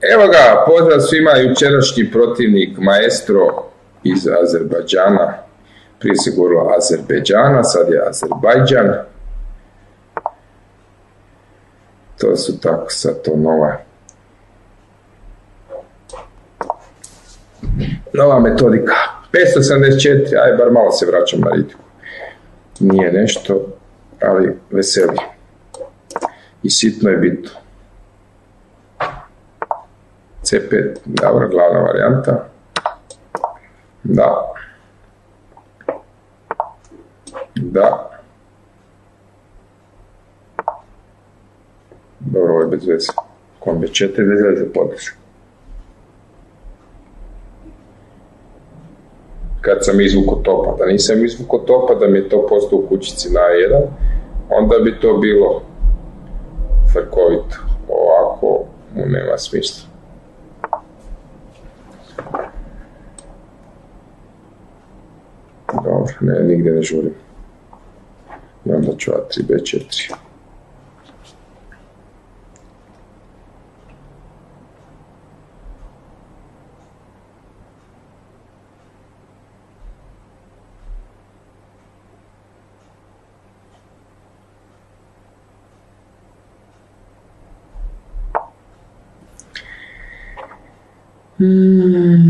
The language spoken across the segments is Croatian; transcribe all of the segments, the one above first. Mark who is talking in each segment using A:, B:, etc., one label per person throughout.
A: Evo ga, pozdrav svima, jučerašnji protivnik maestro iz Azerbajdžana, prije se govorilo Azerbejdžana, sad je Azerbajdžan. To su tako sad to nova nova metodika. 574, aj bar malo se vraćam na ritmu. Nije nešto, ali veseli. I sitno je bitno. C5, dobra glavna varijanta. Da. Da. Dobro, ovo je bez veze. Kombi 4 bez veze podršku. kad sam izvuko topa. Da nisam izvuko topa, da mi je to postao u kućici na jedan, onda bi to bilo frkovito. Ovako mu nema smisla. Dobro, ne, nigdje ne žurim. I onda ću A3, B4. Hmm.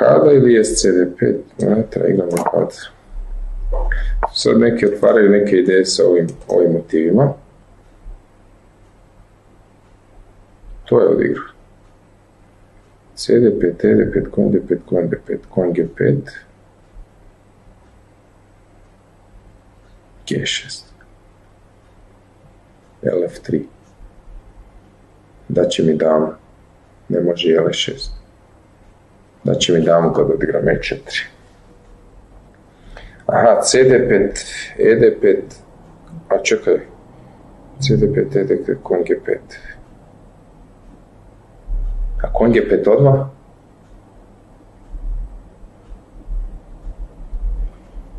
A: Rohada ili SCD5? Ne, treba igram rohada. Sad neki otvaraju neke ideje sa ovim, ovim motivima. To je odigrao. CD5, TD5, kon D5, kon D5, kon G5. G6. LF3. Daće mi damu. Ne može i L6. Daće mi damu kad odigram E4. Aha, CD5, ED5, a čekaj, CD5, ED5, kon G5. A kon G5 odmah?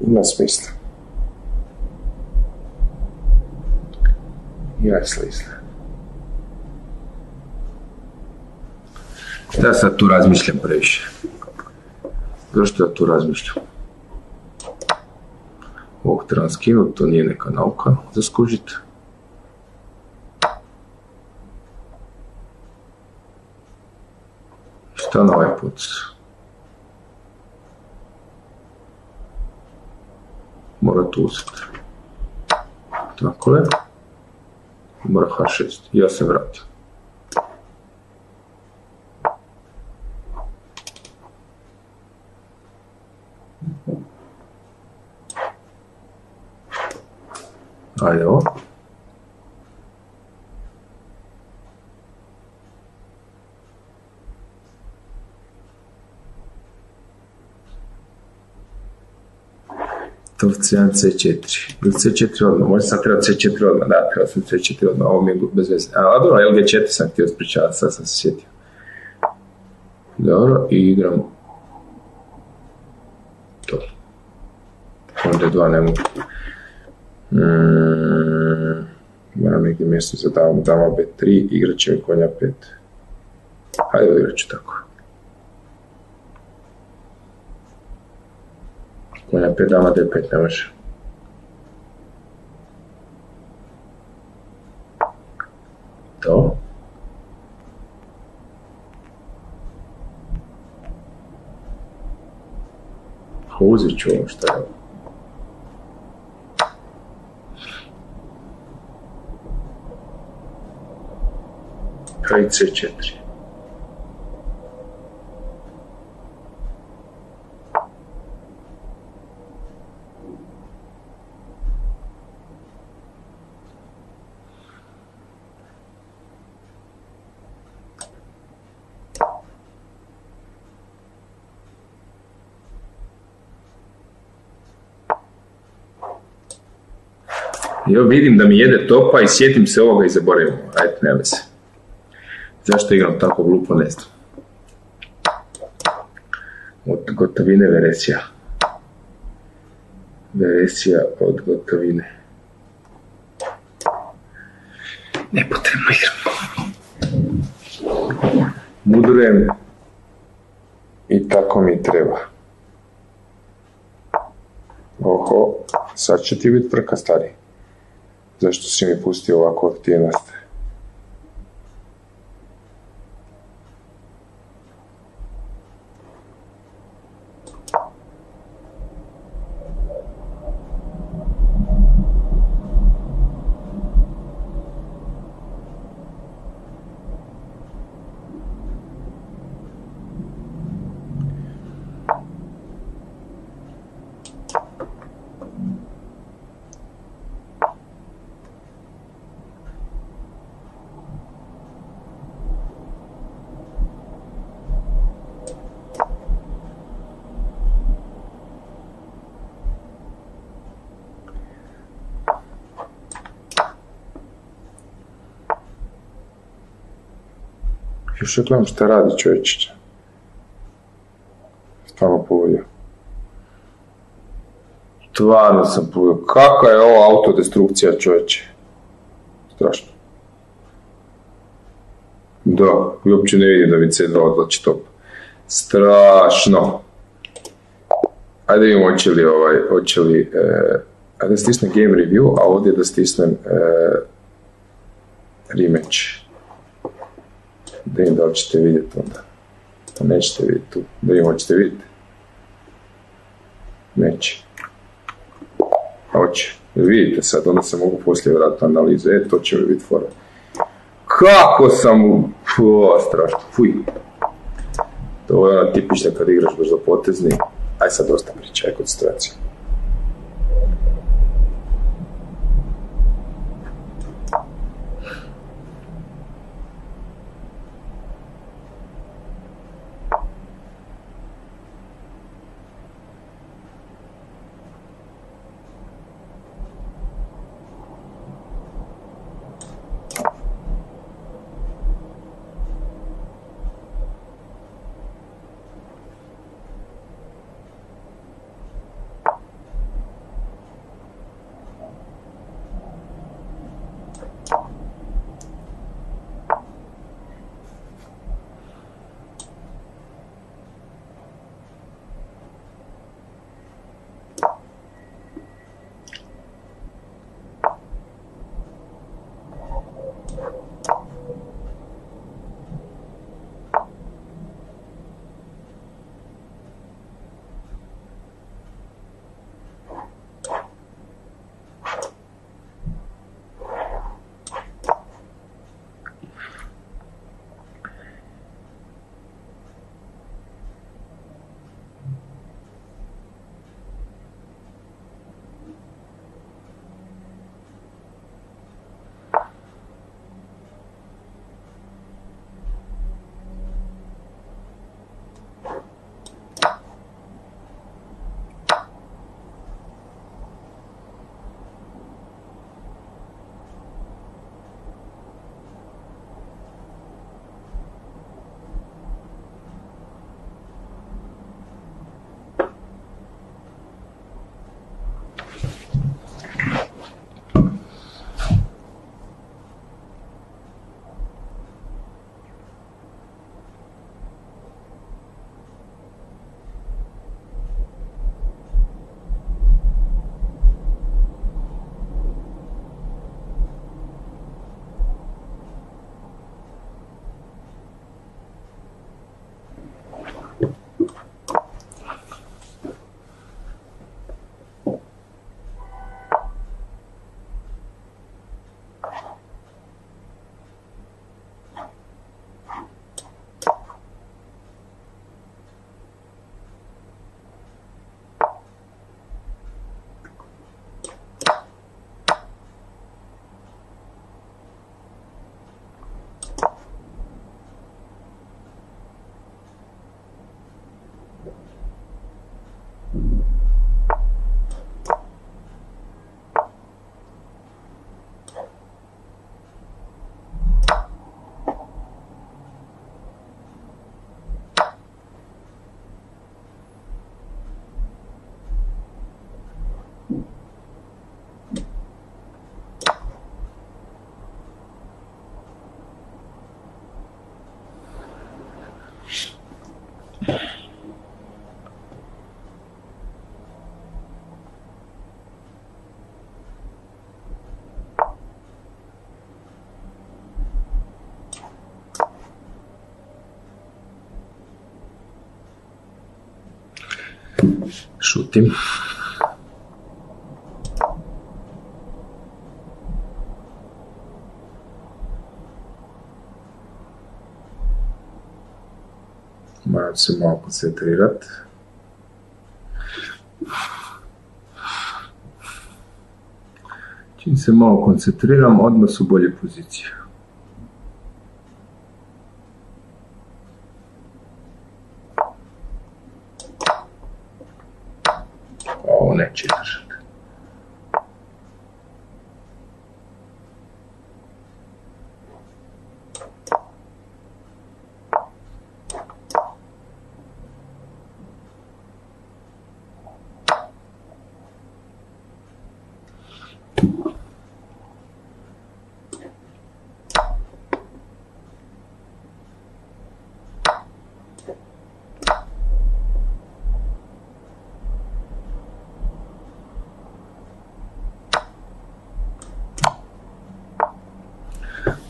A: Ima smisla. Ima smisla. Šta sad tu razmišljam previše? Zašto ja tu razmišljam? Ovog trebam skinuti, to nije neka nauka za skužit. Šta na ovaj put? Mora tu uzeti. Tako je. Mora H6. Ja se vratim. Ajde ovo. Torc 1, C4. Ili C4 odmah, može sad treba C4 odmah, da, treba sam C4 odmah, ovo mi je bez veze. A, dobro, LG4 sam htio spričavati, sad sam se sjetio. Dobro, i igram to. Onda dva ne mogu. Mm, moram negdje mjesto za damu, dama B3, igrat će mi konja 5. Hajde, igrat ću tako. Konja 5, dama D5, ne može. To. Uzet ću ovo što je ovo. kraj C4. Jo, vidim da mi jede topa i sjetim se ovoga i zaboravim. Ajde, nema se. Zašto igram tako glupo, ne znam. Od gotovine veresija. Veresija od gotovine. Nepotrebno igram. udrujem i tako mi treba. Oho, sad će ti biti trka stari. Zašto si mi pustio ovako aktivnost? Još ja gledam šta radi čovječić. Stvarno povolio. Stvarno sam povolio. Kakva je ovo autodestrukcija čovječe? Strašno. Da, uopće ne vidim da mi C2 odlači top. Strašno. Ajde vidimo hoće li ovaj, hoće li, e, da stisnem game review, a ovdje da stisnem e, rematch. Da im da li ćete vidjeti onda. Pa nećete vidjeti tu. Da im hoćete vidjeti. Neće. Hoće. Vidite sad, onda se mogu poslije vratiti analizu. E, to će mi biti fora. Kako sam. O, strašno. Fuj. To je ona tipična kad igraš za potezni. Aj sad dosta priča, aj koncentracija. Šutim. Moram se malo koncentrirati. Čim se malo koncentriram, odmah su bolje pozicije.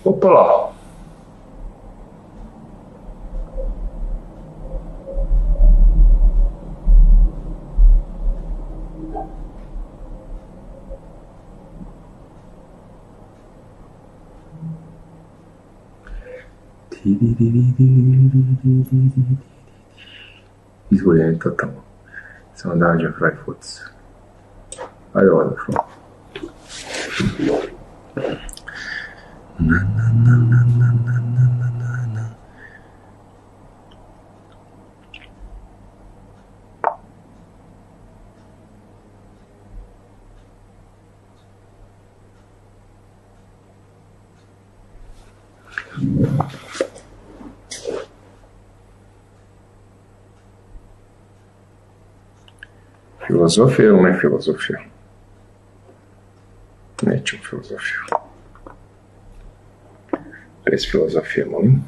A: Opa lá. He's going to enter town. Sound of right foot. I order from. на-на-на-на-на-на-на-на. Философия. Не чув философию. eles filósofos afirmam.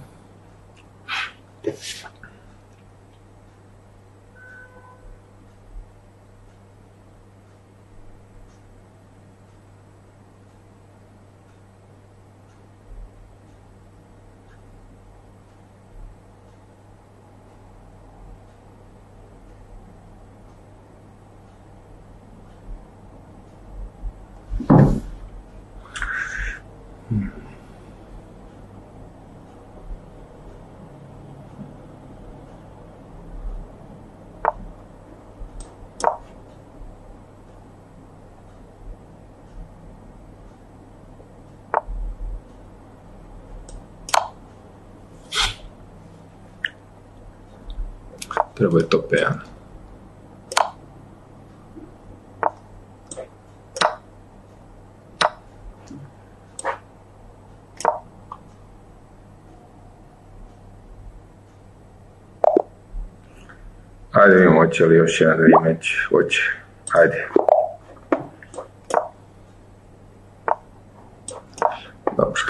A: Hmm. Prvo je top 1. Ajde li još jedan rematch. Hoće. Ajde. Dobro.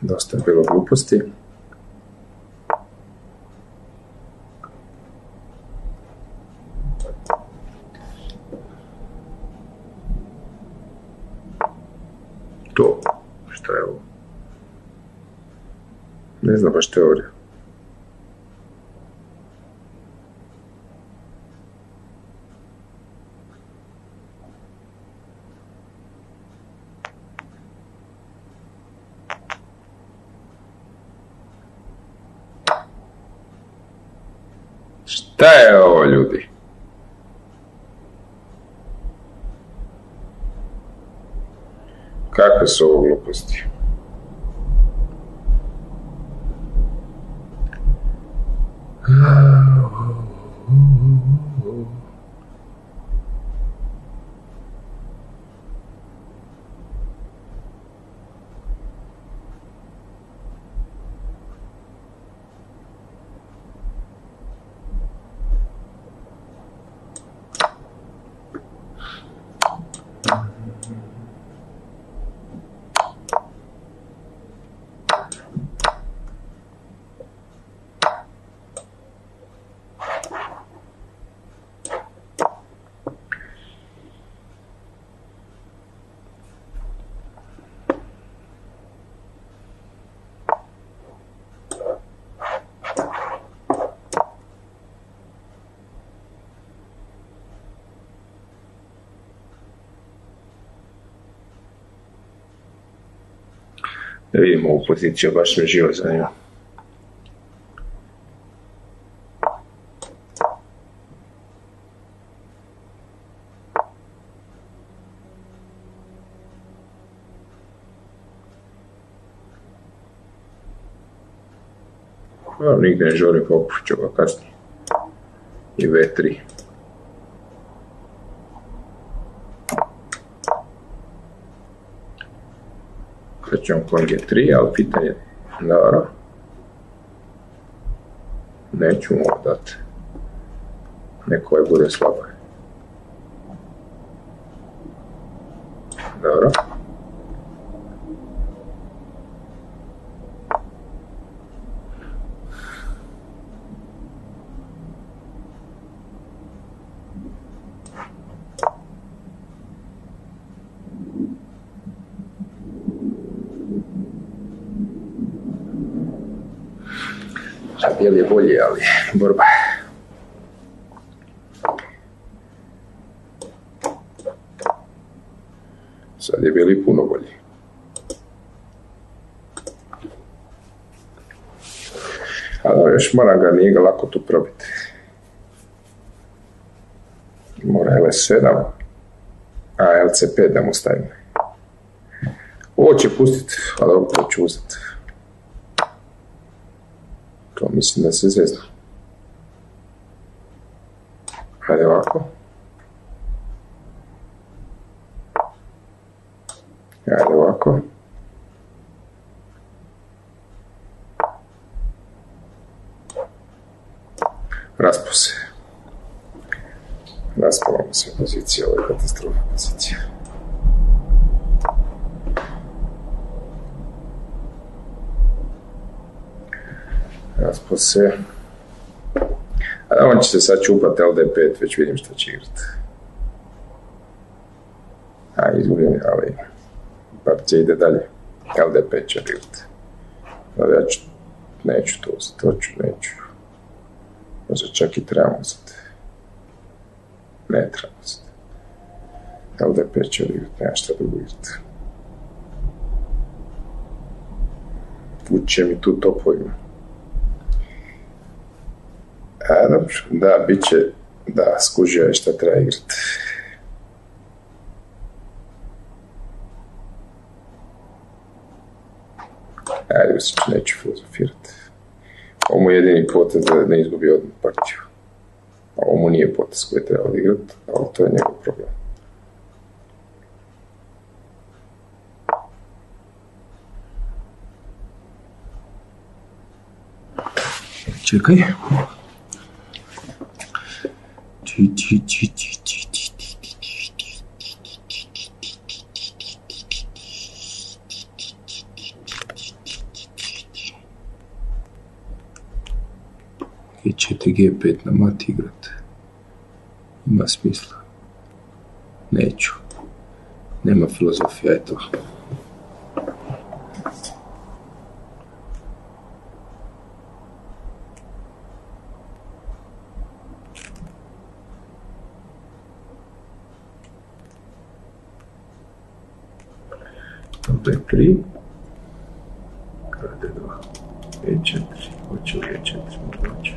A: Dosta je bilo gluposti. nezinu, pašu teoriju. Читаю, люди. Kakve su ovo gluposti? Da vidimo ovu poziciju, baš me živo zanima. Nigdje ne želim pokušat ću ga kasnije. I V3. Krećemo kon G3, ali pitanje, dobro. Neću mu dati. Neko je bude slabo. Dobro. Bolje, ali borba. Sad je bili puno bolji. Ali još moram ga, nije ga lako tu probiti. Mora L7, a LC5 da mu stavim. Ovo će pustit, ali ovo ću uzeti. To mislim da se zezna. Hajde ovako. Hajde ovako. Raspo se. Raspavamo se pozicija, ovo je katastrofa pozicija. Raspo se. A on će se sad čupati LD5, već vidim što će igrat. A, izgubljen, ali partija ide dalje. LD5 će igrat. Ali ja ću, neću to uzeti, to ću, neću. Možda čak i trebamo uzeti. Ne trebamo uzeti. LD5 će igrat, nema šta drugo igrat. Vuče mi tu topovima. A, dobro, da, bit će, da, skužio je šta treba igrat. Ajde, mislim, neću filozofirat. Ovo mu je jedini potez da ne izgubi odmah partiju. A ovo mu nije potez koji je trebalo igrat, ali to je njegov problem.
B: Čekaj. Či. G4, G5 na mat igrat. Ima smisla. Neću. Nema filozofija, eto.
A: to je 3, krate 2, je 4, Hoću li je 4, možda hoće.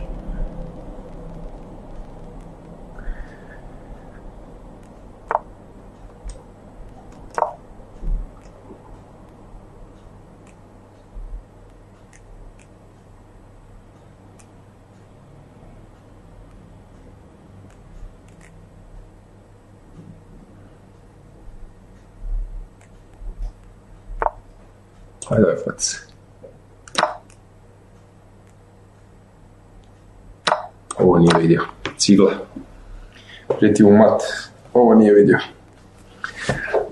A: Fac. Ovo nije vidio. Cigla. Prijeti u mat. Ovo nije vidio.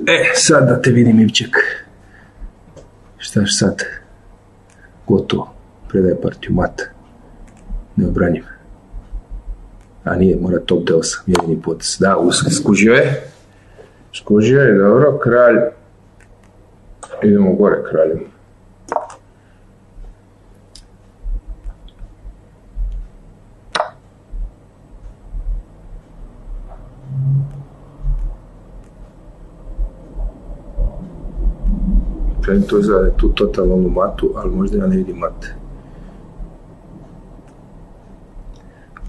B: E, sad da te vidim, Ivček. Štaš sad? Gotovo. Predaje partiju mat. Neobranjiv. A nije, mora top D8, jedini potez. Da, uski
A: Skužio je. Skužio je, dobro. Kralj. Idemo gore kraljem.
B: Meni to izgleda tu totalno onu matu, ali možda ja ne vidim mate.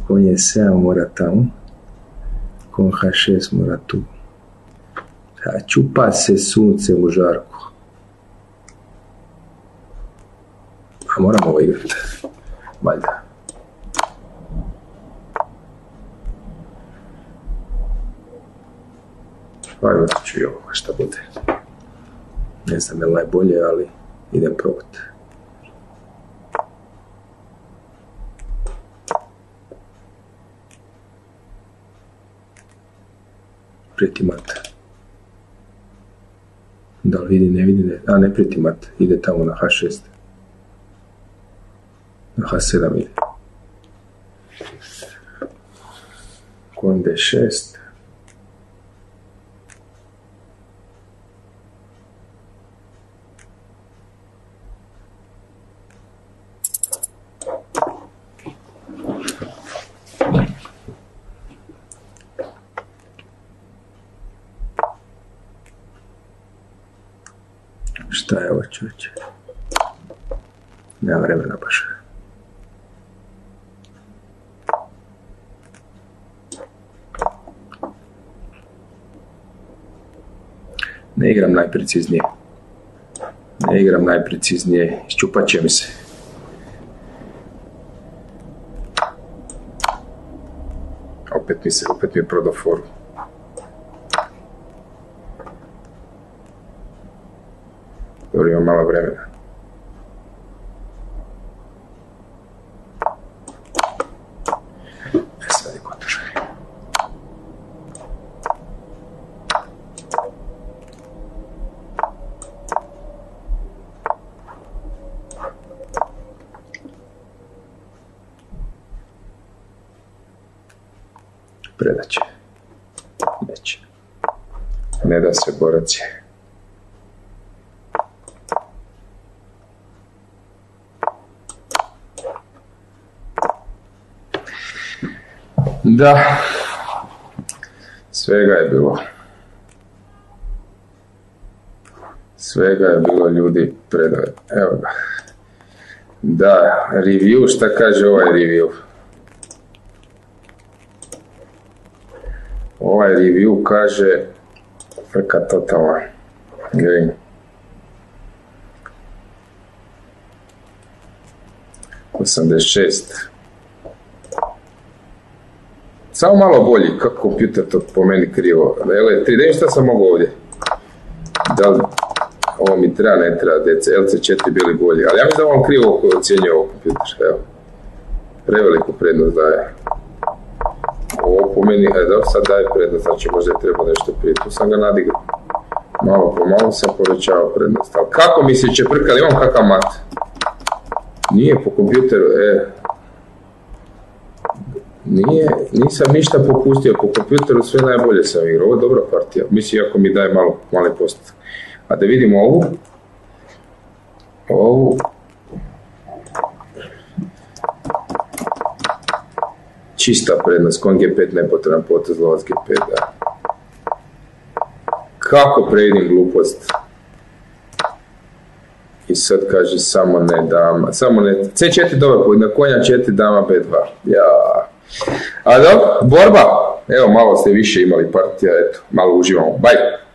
B: Konj je 7 mora tamo. Konj H6 mora tu. A čupa se sunce u žarku. A moramo ovo igrati. Valjda. Ajmo ću i ovo, šta bude. Ne znam je li najbolje, ali idem probati. Prijeti mat. Da li vidi, ne vidi, ne. A ne prijeti mat, ide tamo na H6. Na H7 ide. Konj D6. най-прецизния. Не играм най-прецизния. Изчупача се. Опет ми се, опет ми е прода форма. Добре, имам мало време. Da, svega je bilo. Svega je bilo ljudi predaj. Evo ga. Da, review, šta kaže ovaj review? Ovaj review kaže frka totalna. Gledaj. Osamdeset šest. Samo malo bolji, kako kompjuter to po meni krivo. L3, da šta sam mogu ovdje. Da li, ovo mi treba, ne treba, DC, LC4 bili bolji, ali ja mislim da vam krivo ocjenjuje ovo kompjuter, evo. Preveliku prednost daje. Ovo po meni, e, sad daje prednost, znači možda je treba nešto prije, tu sam ga nadigrao. Malo po malo sam povećao prednost, ali kako mi se čeprkali, imam kakav mat. Nije po kompjuteru, e, nije, nisam ništa popustio, po kompjuteru sve najbolje sam igrao, ovo je dobra partija, mislim ako mi daje malo, mali post. A da vidimo ovu, ovu, čista prednost, kon G5 nepotreban potez, lovac G5, da. Kako previdim glupost? I sad kaže samo ne dama, samo ne, C4 dobar na konja 4 dama B2, ja. A dobro, borba, evo malo ste više imali partija, eto, malo uživamo, bye.